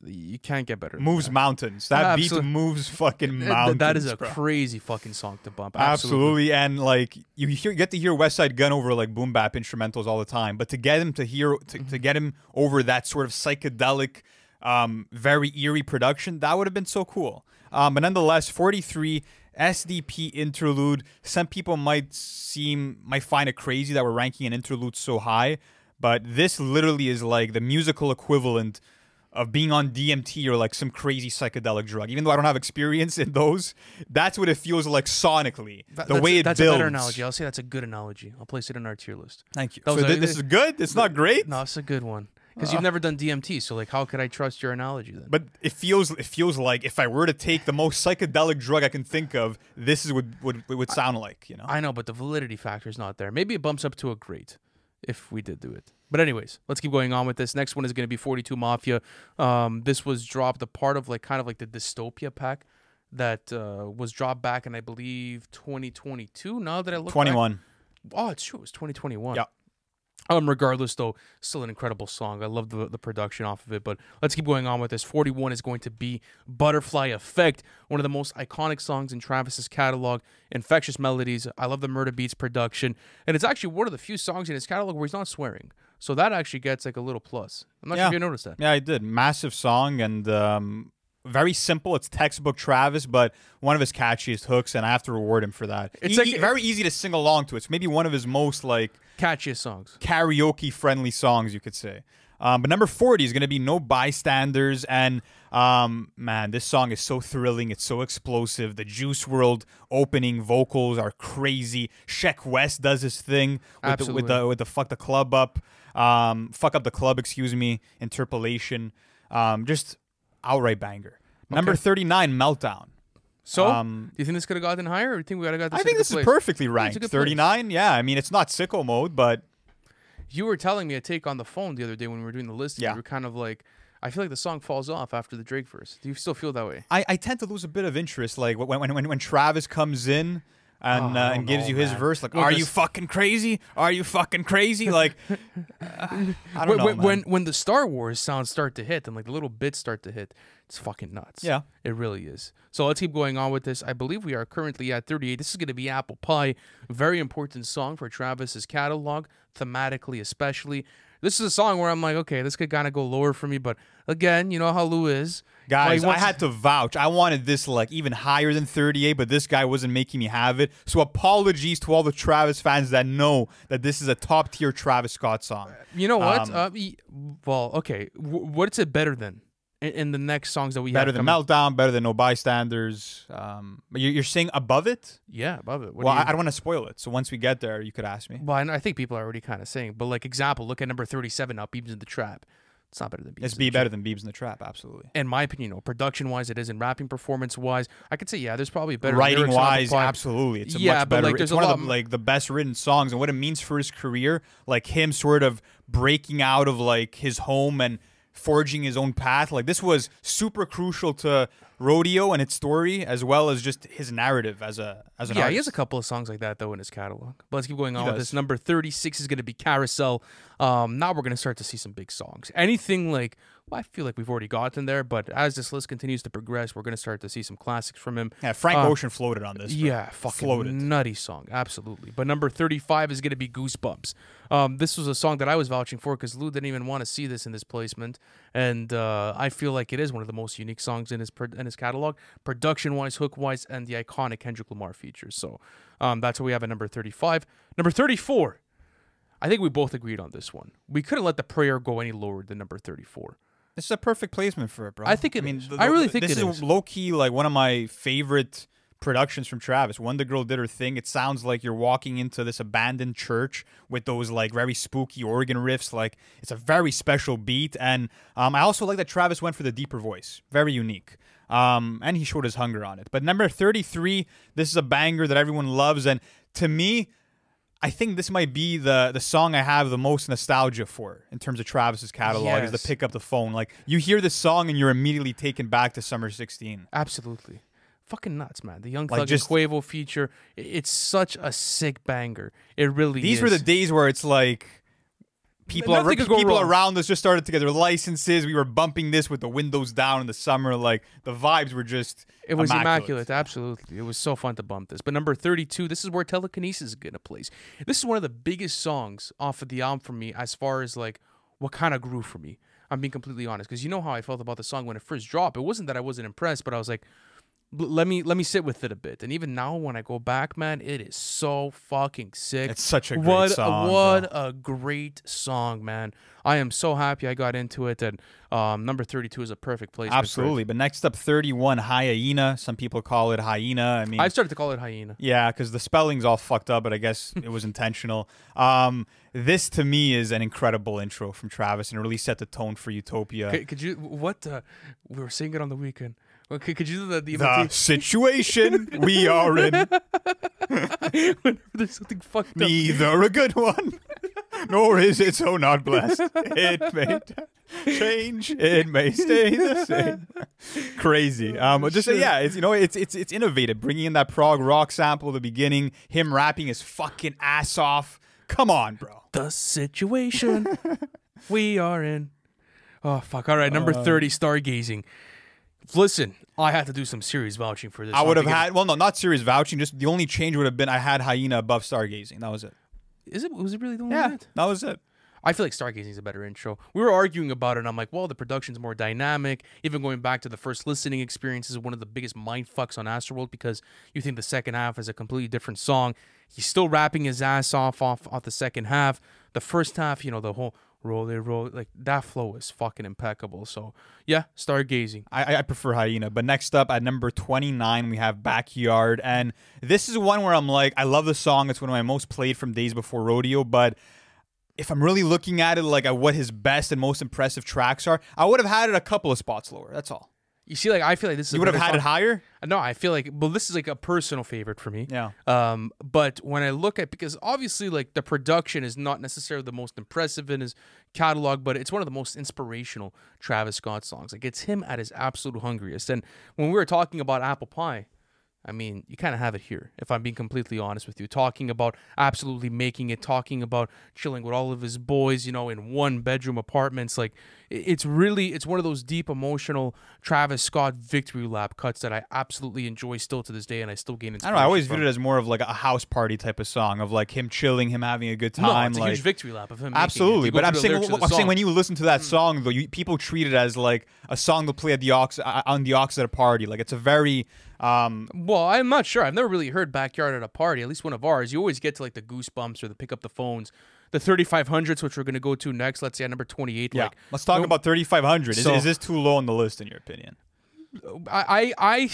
you can't get better. moves that. mountains. That beat Absolute- moves fucking mountains. that is a bro. crazy fucking song to bump. Absolutely. and like you hear, you get to hear Westside Gunn over like boom bap instrumentals all the time, but to get him to hear to, Mm-hmm. to get him over that sort of psychedelic, um, very eerie production, that would have been so cool. Um, but nonetheless, forty three. SDP interlude. Some people might seem might find it crazy that we're ranking an interlude so high, but this literally is like the musical equivalent of being on DMT or like some crazy psychedelic drug. Even though I don't have experience in those, that's what it feels like sonically. That- the that's, way it that's builds. a better analogy. I'll say that's a good analogy. I'll place it in our tier list. Thank you. That So a- thi- this is good. It's not great, No, it's a good one because you've never done DMT. So like, how could I trust your analogy then? but it feels it feels like if I were to take the most psychedelic drug I can think of, this is what would would sound like. You know. I know, but the validity factor is not there. Maybe it bumps up to a great if we did do it. But anyways, let's keep going on with this. Next one is going to be 42 Mafia. Um, this was dropped a part of like kind of like the dystopia pack that uh, was dropped back in I believe 2022. Now that I look, back- Twenty one. Oh, it's true. It was 2021. Yeah. Um, regardless, though, still an incredible song. I love the, the production off of it. But let's keep going on with this. 41 is going to be Butterfly Effect, one of the most iconic songs in Travis's catalog. Infectious melodies. I love the Murder Beats production. And it's actually one of the few songs in his catalog where he's not swearing. So that actually gets like a little plus. I'm not Yeah. sure if you noticed that. Yeah, I did. Massive song and um, very simple. It's textbook Travis, but one of his catchiest hooks, and I have to reward him for that. It's E- like- very easy to sing along to. It's maybe one of his most like Catchiest songs. karaoke friendly songs, you could say. Um, but number 40 is going to be No Bystanders. And um, man, this song is so thrilling. It's so explosive. The Juice WRLD opening vocals are crazy. Sheck West does his thing with the, with the with the fuck the club up, um, fuck up the club, excuse me, interpolation. Um, just outright banger. Number Okay. 39, Meltdown. So, Um, do you think this could have gotten higher, or do you think we got to got this? I think this is perfectly it's a ranked. place. 39, yeah. I mean, it's not sicko mode, but You were telling me a take on the phone the other day when we were doing the list. Yeah. You were kind of like, I feel like the song falls off after the Drake verse. Do you still feel that way? I, I tend to lose a bit of interest, like when when, when Travis comes in and Oh, uh, and gives know, you his man. verse, like, Well, "Are this- you fucking crazy? Are you fucking crazy?" Like, uh, I don't when, know, man. when when the Star Wars sounds start to hit and like the little bits start to hit, it's fucking nuts. Yeah. it really is. So let's keep going on with this. I believe we are currently at 38. This is going to be Apple Pie, very important song for Travis's catalog, thematically especially. This is a song where I'm like, okay, this could kind of go lower for me, but again, you know how Lou is. Guys, Like, I had to vouch. I wanted this like even higher than 38, but this guy wasn't making me have it. So apologies to all the Travis fans that know that this is a top tier Travis Scott song. You know what? Um, uh, well, okay. W- what's it better than in, in the next songs that we have. Better than coming- Meltdown, better than No Bystanders. Um, you're, you're saying above it? Yeah, above it. What well, do you- I, I don't want to spoil it. So once we get there, you could ask me. Well, I, know- I think people are already kind of saying, but like example, look at number thirty-seven now, Beebs in the Trap. It's not better than Beebs. It's in be the better Trap. than Biebs in the Trap, absolutely. In my opinion, you know, production-wise, it is. In rapping performance-wise, I could say, yeah, there's probably better writing lyrics on Apple wise, Pie. absolutely, it's a Yeah, much but, better. like, it's there's a one lot of the, m- like the best written songs, and what it means for his career, like him sort of breaking out of like his home and forging his own path. Like this was super crucial to rodeo and its story, as well as just his narrative as a as an Yeah, artist. he has a couple of songs like that though in his catalog. But let's keep going on with does. this. Number thirty-six is going to be Carousel. Um, now we're going to start to see some big songs. Anything like, well, I feel like we've already gotten there, but as this list continues to progress, we're going to start to see some classics from him. yeah, Frank uh, Ocean floated on this. Yeah, fucking Floated. nutty song, absolutely. But number thirty-five is going to be Goosebumps. Um, this was a song that I was vouching for because Lou didn't even want to see this in this placement, and uh, I feel like it is one of the most unique songs in his in his catalog, production-wise, hook-wise, and the iconic Kendrick Lamar features. So um, that's what we have at number thirty-five. Number thirty-four. I think we both agreed on this one. We couldn't let the prayer go any lower than number 34. This is a perfect placement for it, bro. I think it I mean, is. the- I really the- think this it is is. low key like one of my favorite productions from Travis. When the girl did her thing, it sounds like you're walking into this abandoned church with those like very spooky organ riffs. Like it's a very special beat, and um, I also like that Travis went for the deeper voice, very unique. Um, and he showed his hunger on it. But number 33, this is a banger that everyone loves, and to me. I think this might be the the song I have the most nostalgia for in terms of Travis's catalog is Yes. the pick up the phone. Like you hear this song and you're immediately taken back to summer 16. Absolutely. Fucking nuts, man. The Young Like, Thug just- and Quavo feature. It's such a sick banger. It really These is. were the days where it's like people Nothing ar- could go people wrong. around us just started to get their licenses. We were bumping this with the windows down in the summer. Like the vibes were just It was immaculate. Absolutely. It was so fun to bump this. But number 32, this is where telekinesis is going to place. This is one of the biggest songs off of the album for me as far as like what kind of grew for me. I'm being completely honest because you know how I felt about the song when it first dropped. It wasn't that I wasn't impressed, but I was like, "L- let me let me sit with it a bit. And even now when I go back, man, it is so fucking sick. It's such a great what song, what a great song, man. I am so happy I got into it and um, number 32 is a perfect place. absolutely. But next up 31 hyena. Some people call it hyena. I mean I've started to call it hyena. Yeah, because the spelling's all fucked up, but I guess it was intentional. Um, this to me is an incredible intro from Travis, and it really set the tone for Utopia. Could, could you what uh, we were singing it on the weekend? Well, could, could you do the, the, the situation we are in, whenever there's something fucked up? neither a good one, nor is it so not blessed. It may change, it may stay the same. Crazy. Um, but just Shit. yeah, it's you know, it's it's it's innovative, bringing in that prog rock sample at the beginning, him rapping his fucking ass off. Come on, bro. the situation we are in. Oh fuck! All right, number thirty, stargazing. Listen, I had to do some serious vouching for this. I would have had well, no, not serious vouching. Just the only change would have been I had hyena above stargazing. That was it. Is it? Was it really the only? Yeah, hit? that was it. I feel like Stargazing is a better intro. We were arguing about it, and I'm like, well, the production's more dynamic. Even going back to the first listening experience is one of the biggest mind fucks on Astroworld because you think the second half is a completely different song. He's still rapping his ass off off off the second half. The first half, you know, the whole roll it roll like that flow is fucking impeccable. So yeah, Stargazing. I- I prefer hyena. But next up at number 29, we have Backyard. And this is one where I'm like, I love the song. It's one of my most played from Days Before Rodeo. But if I'm really looking at it like at what his best and most impressive tracks are, I would have had it a couple of spots lower. That's all. You see, like I feel like this is You would have had it higher? No, I feel like well, this is like a personal favorite for me. Yeah. Um, but when I look at because obviously like the production is not necessarily the most impressive in his catalog, but it's one of the most inspirational Travis Scott songs. Like it's him at his absolute hungriest. And when we were talking about Apple Pie, I mean, you kind of have it here, if I'm being completely honest with you. Talking about absolutely making it, talking about chilling with all of his boys, you know, in one bedroom apartments. Like, it's really, it's one of those deep emotional Travis Scott victory lap cuts that I absolutely enjoy still to this day, and I still gain I don't know. I always viewed it as more of like a house party type of song of like him chilling, him having a good time. No, it's a huge victory lap of him. Absolutely, but I'm saying, I'm saying. When you listen to that song, though, you, people treat it as like a song to play at the aux uh, on the aux at a party. Like it's a very um, Well, I'm not sure. I've never really heard backyard at a party, at least one of ours. You always get to like the goosebumps or the pick up the phones. The 3500s, which we're going to go to next, let's say at number 28. yeah. Like, Let's talk no- about 3,500. Is, So- is this too low on the list in your opinion? I, I,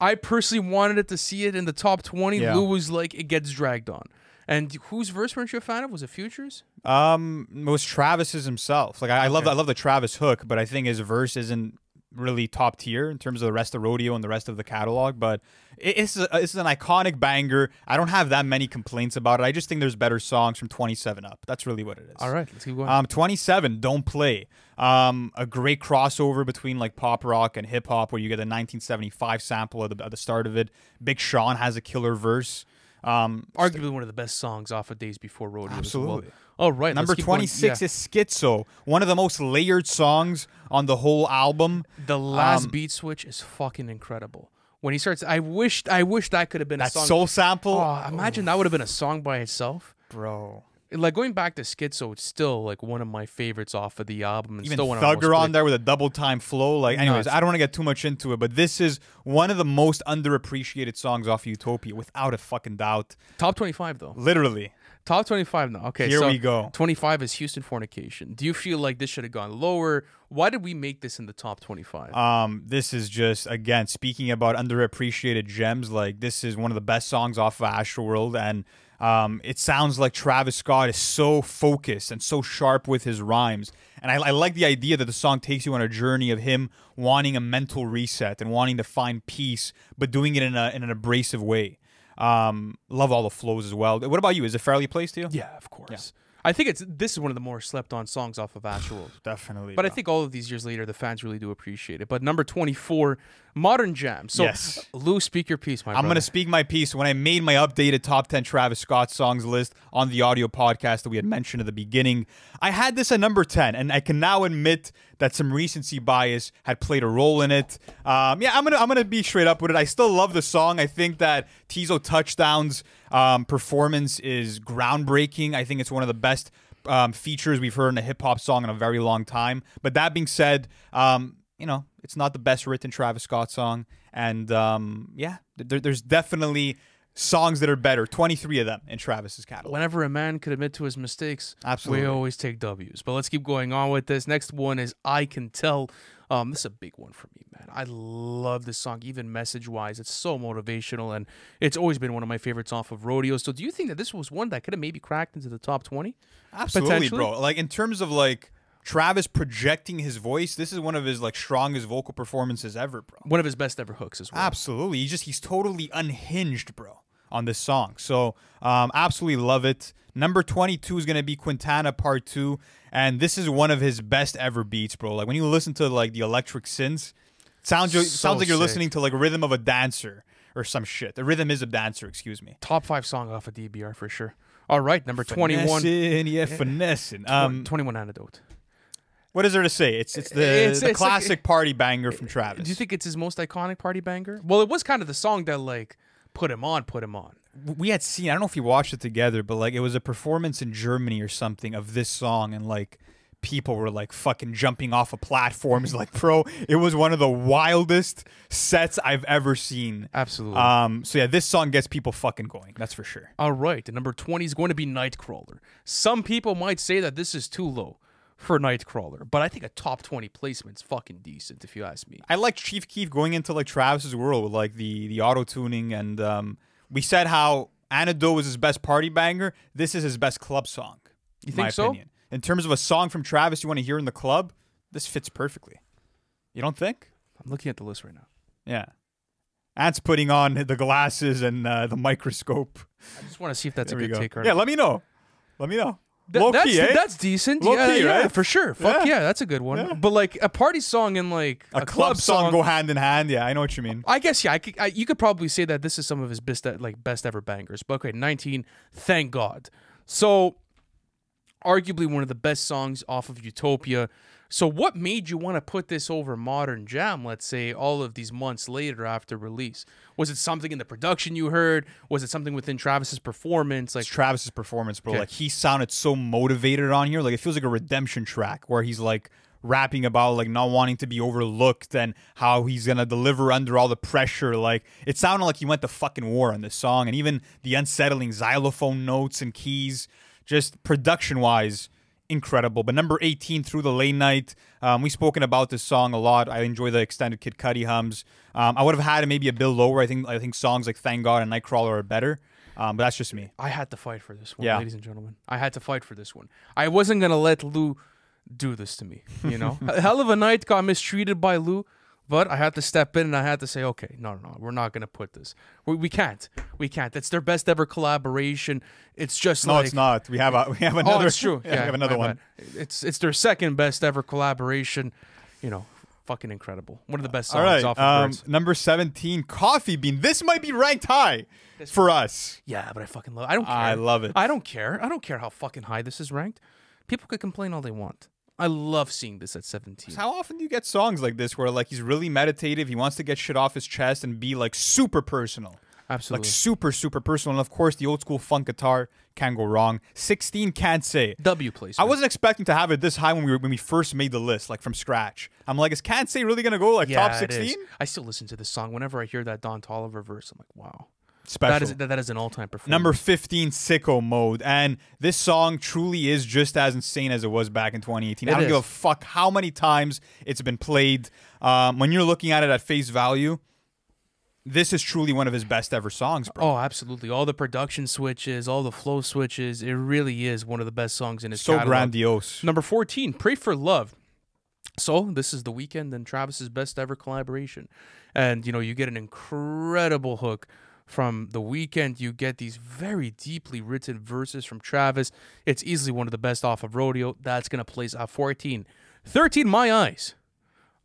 I, personally wanted it to see it in the top 20. Yeah. Lou was like, it gets dragged on. And whose verse weren't you a fan of? Was it Futures? Um, it was Travis's himself. Like I, I love, I love the Travis hook, but I think his verse isn't really top tier in terms of the rest of rodeo and the rest of the catalog. But it, it's a, it's an iconic banger. I don't have that many complaints about it. I just think there's better songs from 27 up. That's really what it is. All right, let's keep going. Um, 27, Don't Play. Um, a great crossover between like pop rock and hip hop where you get a 1975 sample at the, at the start of it. Big Sean has a killer verse. Um, Arguably one of the best songs off of Days Before Rodeo. Absolutely. Well. All right, number let's keep going. 26 Yeah. is Schizo, one of the most layered songs on the whole album. The last Um, beat switch is fucking incredible. When he starts, I wished, I wish that could have been a That song. soul sample. Oh, imagine that would have been a song by itself. bro. Like going back to Schizo, it's still like one of my favorites off of the album. And Even still one of my most Thugger on there with a double time flow. Like, anyways, Nuts. I don't want to get too much into it, but this is one of the most underappreciated songs off Utopia, without a fucking doubt. Top twenty-five though. Literally. Top twenty-five now. Okay, Here so we go. Twenty-five is Houston Fornication. Do you feel like this should have gone lower? Why did we make this in the top twenty-five? Um, this is just again speaking about underappreciated gems. Like this is one of the best songs off of Astroworld, and um, it sounds like Travis Scott is so focused and so sharp with his rhymes. And I, I like the idea that the song takes you on a journey of him wanting a mental reset and wanting to find peace, but doing it in a in an abrasive way. Um, love all the flows as well. What about you? Is it fairly placed to you? yeah, of course. I think it's this is one of the more slept-on songs off of Actual. Definitely. But I think all of these years later, the fans really do appreciate it. But number 24, Modern Jam. So, Yes. Lou, speak your piece, my I'm going to speak my piece. When I made my updated top 10 Travis Scott songs list on the audio podcast that we had mentioned at the beginning, I had this at number 10, and I can now admit that some recency bias had played a role in it. Um, yeah, I'm gonna I'm gonna be straight up with it. I still love the song. I think that Teezo Touchdown's um, performance is groundbreaking. I think it's one of the best um, features we've heard in a hip hop song in a very long time. But that being said, um, you know, it's not the best written Travis Scott song. And um, yeah, there, there's definitely songs that are better. 23 of them in Travis's catalog. Whenever a man could admit to his mistakes, Absolutely. we always take W's. But let's keep going on with this. Next one is I Can Tell. Um, this is a big one for me, man. I love this song, even message wise. It's so motivational, and it's always been one of my favorites off of Rodeo. So, do you think that this was one that could have maybe cracked into the top 20? Absolutely, bro. Like in terms of like Travis projecting his voice, this is one of his like strongest vocal performances ever, bro. One of his best ever hooks as well. Absolutely. He's just he's totally unhinged, bro, on this song. So um absolutely love it. Number 22 is gonna be Quintana Part 2. And this is one of his best ever beats, bro. Like when you listen to like the electric synths, sounds So sounds like you're sick. listening to like rhythm of a dancer or some shit. The rhythm is a dancer, excuse me. Top five song off of DBR for sure. All right, number 21. Finessing, yeah, finessing. Um, 21 antidote. What is there to say? It's it's the, It's- the it's like- classic party banger from Travis. Do you think it's his most iconic party banger? Well, it was kind of the song that like put him on, put him on. we had seen? I don't know if we watched it together, but like it was a performance in Germany or something of this song, and like people were like fucking jumping off of platforms. like, bro, it was one of the wildest sets I've ever seen. Absolutely. Um, so yeah, this song gets people fucking going. That's for sure. All right, and number 20 is going to be Nightcrawler. Some people might say that this is too low for Nightcrawler, but I think a top 20 placement's fucking decent if you ask me. I like Chief Keef going into like Travis's world with like the the auto tuning, and um, we said how Antidote was his best party banger. This is his best club song. You in my think so? Opinion. In terms of a song from Travis you want to hear in the club, this fits perfectly. You don't think? I'm looking at the list right now. Yeah. Ant's putting on the glasses and uh, the microscope. I just want to see if that's There a good go. take or Yeah, let me know. Let me know. Th- Low that's, key, eh? that's decent. Low yeah, key, yeah, right? for sure. Fuck Yeah. yeah, that's a good one. Yeah. But like a party song and like a, club, song, go hand in hand. Yeah, I know what you mean. I guess yeah, I could, I, you could probably say that this is some of his best like best ever bangers. But okay, 19, thank God. So arguably one of the best songs off of Utopia. So what made you want to put this over Modern Jam, let's say all of these months later after release? Was it something in the production you heard? Was it something within Travis's performance? Like It's Travis's performance, bro. Okay. Like he sounded so motivated on here. Like it feels like a redemption track where he's like rapping about like not wanting to be overlooked and how he's gonna deliver under all the pressure. Like it sounded like he went to fucking war on this song, and even the unsettling xylophone notes and keys, just production wise. Incredible, but number eighteen through the late night. Um, we've spoken about this song a lot. I enjoy the extended Kid Cudi hums. Um, I would have had it maybe a bit lower. I think I think songs like Thank God and Nightcrawler are better, um, but that's just me. I had to fight for this one, Yeah. ladies and gentlemen. I had to fight for this one. I wasn't gonna let Lou do this to me. You know, hell of a night got mistreated by Lou, but I had to step in and I had to say, okay, no, no, no we're not gonna put this. We, we can't. We can't. It's their best ever collaboration. It's just No, like it's not. We have a we have another. Oh, it's true. Yeah, we have another one. bad. It's it's their second best ever collaboration. You know, fucking incredible. One of the best songs All right, off of um, Birds. number seventeen, Coffee Bean. This might be ranked high for us. Yeah, but I fucking love. I don't care. I love it. I don't care. I don't care how fucking high this is ranked. People could complain all they want. I love seeing this at 17. How often do you get songs like this where like he's really meditative, he wants to get shit off his chest and be like super personal, Absolutely. like super super personal, and of course the old school funk guitar can't go wrong. Sixteen can't say. W place. I wasn't expecting to have it this high when we were, when we first made the list, like from scratch. I'm like, is Can't Say really gonna go like top sixteen? I still listen to this song whenever I hear that Don Toliver verse. I'm like, wow, Special. that is that, that is an all time performance. Number 15, Sicko Mode. And this song truly is just as insane as it was back in 2018. I don't give a fuck how many times it's been played. Um, when you're looking at it at face value, this is truly one of his best ever songs, bro. Oh, absolutely. All the production switches, all the flow switches. It really is one of the best songs in his so catalog. grandiose. Number 14, Pray for Love. So, this is the Weeknd and Travis's best ever collaboration. And, you know, you get an incredible hook from the Weeknd. You get these very deeply written verses from Travis. It's easily one of the best off of Rodeo. That's going to place at 14. 13, My Eyes.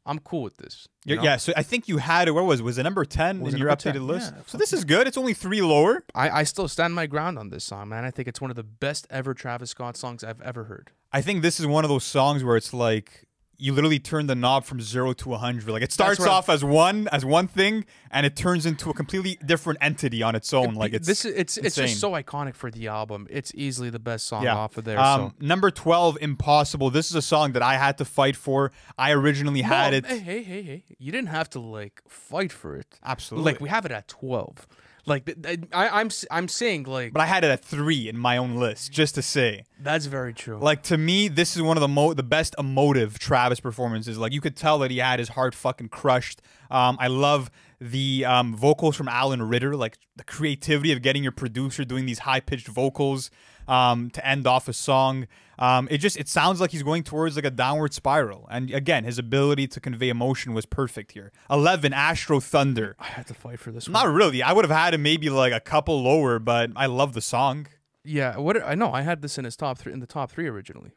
I'm cool with this. Yeah, yeah, so I think you had it. Where was it? Was it number 10 Was in your updated 10? list? Yeah, so this is good. It's only three lower. I, I still stand my ground on this song, man. I think it's one of the best ever Travis Scott songs I've ever heard. I think this is one of those songs where it's like you literally turn the knob from zero to a hundred. Like it starts I'm- off as one as one thing, and it turns into a completely different entity on its own. Like it's this is it's it's just so iconic for the album. It's easily the best song yeah. off of there. Um, so Number twelve, Impossible. This is a song that I had to fight for. I originally had it. Hey, hey, hey, hey! You didn't have to like fight for it. Absolutely. Like we have it at twelve. Like I, I'm I'm saying like but I had it at three in my own list, just to say. that's very true. Like to me, this is one of the mo- the best emotive Travis performances. Like you could tell that he had his heart fucking crushed. Um, I love the um, vocals from Allen Ritter, like the creativity of getting your producer doing these high pitched vocals um, to end off a song. Um, it just it sounds like he's going towards like a downward spiral. And again, his ability to convey emotion was perfect here. Eleven, Astro Thunder. I had to fight for this one. Not really. I would have had it maybe like a couple lower, but I love the song. yeah, what I know I had this in his top three in the top three originally.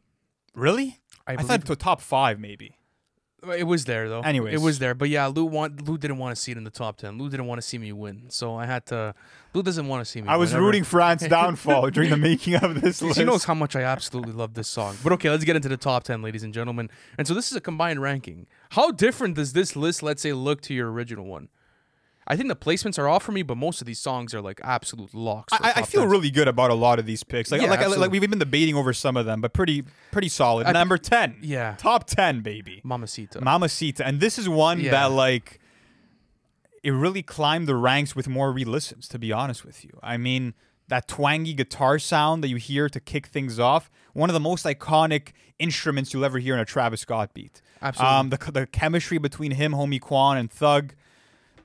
Really? I, I, thought to top five maybe. It was there though. Anyways. it was there. But yeah, Lou want Lou didn't want to see it in the top ten. Lou didn't want to see me win, so I had to. Lou doesn't want to see me. I was win ever. rooting for Ant's downfall during the making of this list. She knows how much I absolutely love this song. But okay, let's get into the top 10, ladies and gentlemen. And so this is a combined ranking. How different does this list, let's say, look to your original one? I think the placements are off for me, but most of these songs are like absolute locks. I, I feel 10s. really good about a lot of these picks. Like, Yeah, like, like, we've been debating over some of them, but pretty, pretty solid. I- Number ten, Yeah. top ten, baby, Mamacita. Mamacita, and this is one Yeah. that like, it really climbed the ranks with more re-listens. To be honest with you, I mean that twangy guitar sound that you hear to kick things off, one of the most iconic instruments you'll ever hear in a Travis Scott beat. Absolutely. Um, the the chemistry between him, Homie Quan, and Thug.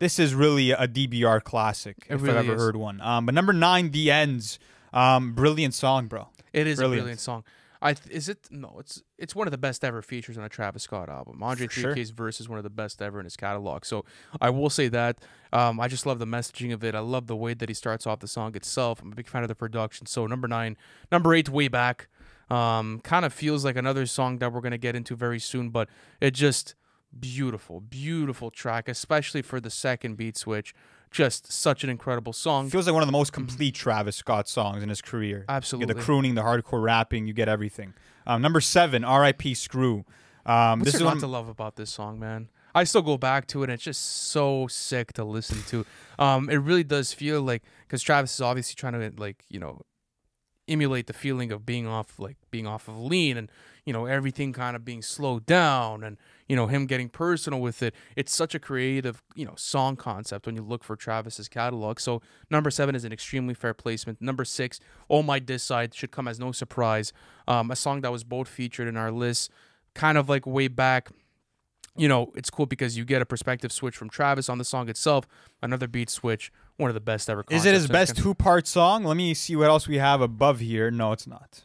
This is really a DBR classic, It if really I've ever is. heard one. Um, but number nine, The Ends. Um, brilliant song, bro. it is brilliant. a brilliant song. I th- is it no, it's it's one of the best ever features on a Travis Scott album. Andre For 3K's verse is one of the best ever in his catalog. So I will say that. Um, I just love the messaging of it. I love the way that he starts off the song itself. I'm a big fan of the production. So number nine, number eight, way back. Um, kind of feels like another song that we're gonna get into very soon, but it just beautiful, beautiful track, especially for the second beat switch. Just such an incredible song. Feels like one of the most complete Travis Scott songs in his career. Absolutely. the crooning, the hardcore rapping, you get everything. Um, number seven, R.I.P. Screw. Um, What's this is there not to love about this song, man? I still go back to it, and it's just so sick to listen to. Um, it really does feel like because Travis is obviously trying to like you know emulate the feeling of being off like being off of lean and you know everything kind of being slowed down and you know him getting personal with it. It's such a creative you know song concept when you look for travis's catalog. So number seven is an extremely fair placement. Number six oh my dis side should come as no surprise um, a song that was both featured in our list kind of like way back. You know, it's cool because you get a perspective switch from Travis on the song itself, another beat switch, one of the best ever. is it his best two part song? Let me see what else we have above here. No, it's not.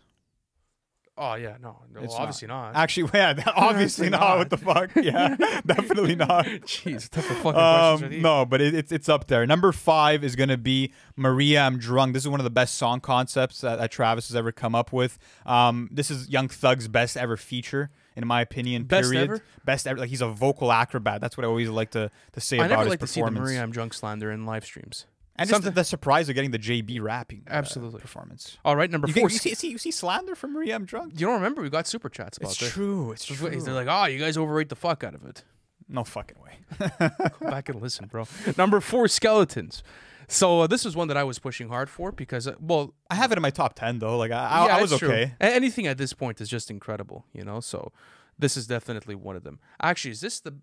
Oh yeah, no, no It's obviously not. Actually, yeah, obviously not. not. What the fuck? Yeah, definitely not. Jeez, what fucking questions are Um, these? no, but it, it's it's up there. Number five is gonna be Maria. I'm drunk. This is one of the best song concepts that, that Travis has ever come up with. Um, this is Young Thug's best ever feature, in my opinion. Best period. ever? Best ever. Like he's a vocal acrobat. That's what I always like to to say I about never his like to see the. Maria I'm drunk slander in live streams. and just the, something- the surprise of getting the JB rapping uh, Absolutely. performance. All right, number You, four. think, you, see, see, you see slander from Maria. I'm drunk. you don't remember we got super chats about It's this. true. It's true. They're like, oh, you guys overrate the fuck out of it. no fucking way. Go back and listen, bro. Number four, skeletons. So uh, this was one that I was pushing hard for because, uh, well, I have it in my top ten though. Like I, I, yeah, I was okay. A- Anything at this point is just incredible, you know. So this is definitely one of them. Actually, is this the?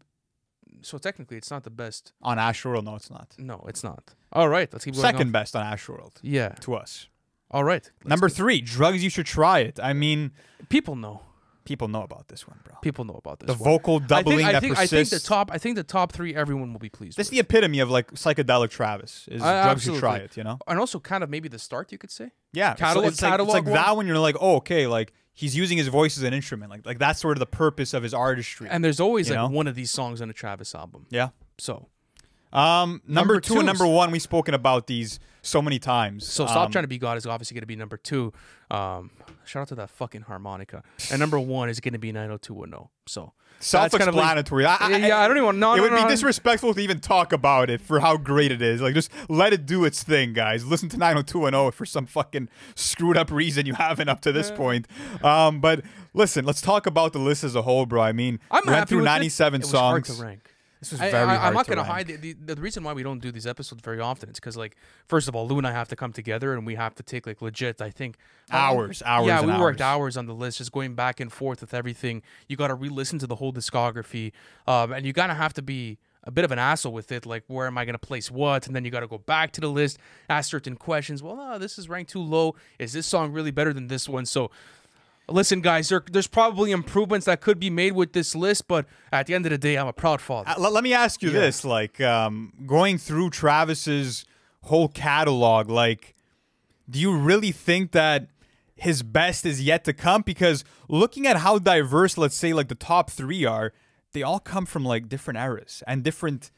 So technically, it's not the best. On Astroworld, no, it's not. No, it's not. All right, let's keep going. Second on. best on Astroworld Yeah. to us. All right. Number three, drugs. You should try it. I mean, people know. People know about this one, bro. People know about this. The one. vocal doubling I think, I that think, I think the top. I think the top three. Everyone will be pleased. This is the epitome of like psychedelic Travis. Is Uh, drugs you try absolutely. it. You know? and also kind of maybe the start. You could say. Yeah. Catalog- it's, like, it's like one? that when you're like, oh, okay, like he's using his voice as an instrument. Like, like that's sort of the purpose of his artistry. And there's always like know? one of these songs on a Travis album. yeah. So Um, number, Number two and number one, we've spoken about these so many times. So stop Um, trying to be God is obviously going to be number two. Um, shout out to that fucking harmonica. And number one is going to be 90210. So that's kind of like- Self-explanatory. I, I, yeah, I don't even know. it no, would no, be no. disrespectful to even talk about it for how great it is. Like, just let it do its thing, guys. Listen to 90210 for some fucking screwed up reason you haven't up to this point. Um, but listen, let's talk about the list as a whole, bro. I mean, I'm went through with it. 97 It was songs. To. This very I, I'm not to gonna hide the, the, the reason why we don't do these episodes very often. It's because like first of all, Lou and I have to come together and we have to take like legit. I think Hours, hours Yeah, and we worked hours. hours on the list, just going back and forth with everything. You got to re-listen to the whole discography, um, and you gotta have to be a bit of an asshole with it. Like, where am I gonna place what? And then you got to go back to the list, ask certain questions. Well, no, this is ranked too low. Is this song really better than this one? So. Listen, guys, there, there's probably improvements that could be made with this list, but at the end of the day, I'm a proud father. Uh, let, let me ask you Yeah. this: like, um, going through Travis's whole catalog, like, do you really think that his best is yet to come? Because looking at how diverse, let's say, like the top three are, they all come from like different eras and different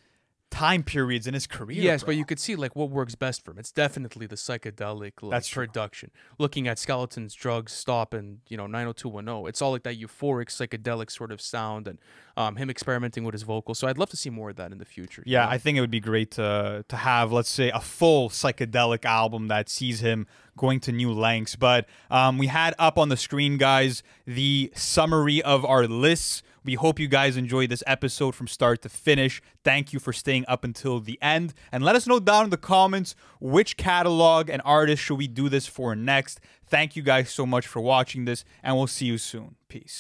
time periods in his career. Yes, bro. but you could see like what works best for him. It's definitely the psychedelic like, That's true. production. Looking at Skeletons, Drugs, Stop, and you know 90210. It's all like that euphoric psychedelic sort of sound, and um, him experimenting with his vocals. So I'd love to see more of that in the future. you Yeah, know? I think it would be great to to have, let's say, a full psychedelic album that sees him going to new lengths. But um, we had up on the screen, guys, the summary of our lists. We hope you guys enjoyed this episode from start to finish. Thank you for staying up until the end. And let us know down in the comments which catalog and artist should we do this for next. Thank you guys so much for watching this, and we'll see you soon. Peace.